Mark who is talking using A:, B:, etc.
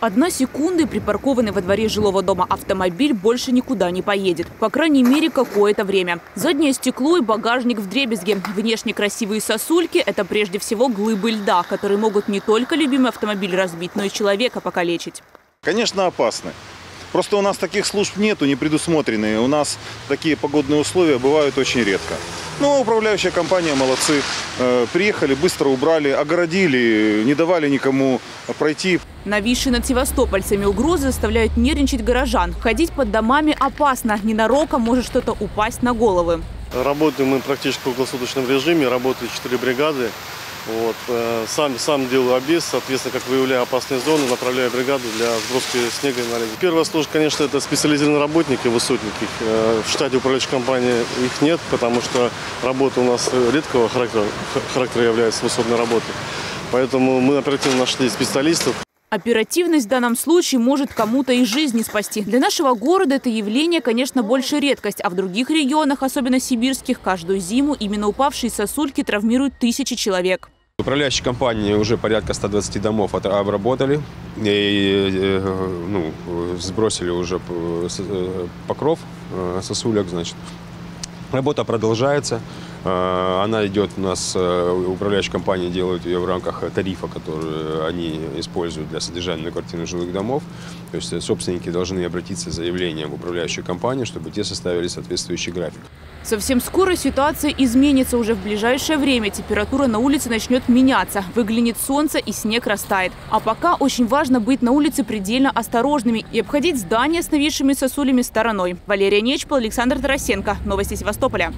A: Одна секунда и припаркованный во дворе жилого дома автомобиль больше никуда не поедет. По крайней мере, какое-то время. Заднее стекло и багажник в дребезге. Внешне красивые сосульки – это прежде всего глыбы льда, которые могут не только любимый автомобиль разбить, но и человека покалечить.
B: Конечно, опасны. Просто у нас таких служб нету, не предусмотренные. У нас такие погодные условия бывают очень редко. Ну, управляющая компания молодцы. Э, Приехали, быстро убрали, огородили, не давали никому пройти.
A: Нависшие над севастопольцами угрозы заставляют нервничать горожан. Ходить под домами опасно. Ненароком может что-то упасть на головы.
C: Работаем мы практически в круглосуточном режиме, работают 4 бригады. Вот. э, Сам, сам делаю объезд, соответственно, как выявляю опасные зоны, направляю бригаду для сброски снега и наледи. Первая служба, конечно, это специализированные работники, высотники. Э, В штате управляющей компании их нет, потому что работа у нас редкого характера, характера является высотной работой. Поэтому мы оперативно нашли специалистов,
A: Оперативность в данном случае может кому-то и жизни спасти. Для нашего города это явление, конечно, больше редкость, а в других регионах, особенно сибирских, каждую зиму именно упавшие сосульки травмируют тысячи человек.
D: Управляющие компании уже порядка 120 домов от- обработали и э, ну, сбросили уже э, покров э, сосулек, значит. Работа продолжается. Э, Она идет у нас, э, управляющие компании делают ее в рамках тарифа, который они используют для содержания многоквартирных жилых домов. То есть э, собственники должны обратиться с заявлением в управляющую компанию, чтобы те составили соответствующий график.
A: Совсем скоро ситуация изменится уже в ближайшее время. Температура на улице начнет меняться. Выглянет солнце и снег растает. А пока очень важно быть на улице предельно осторожными и обходить здания с нависшими сосулями стороной. Валерия Нечпол, Александр Тарасенко. Новости Севастополя.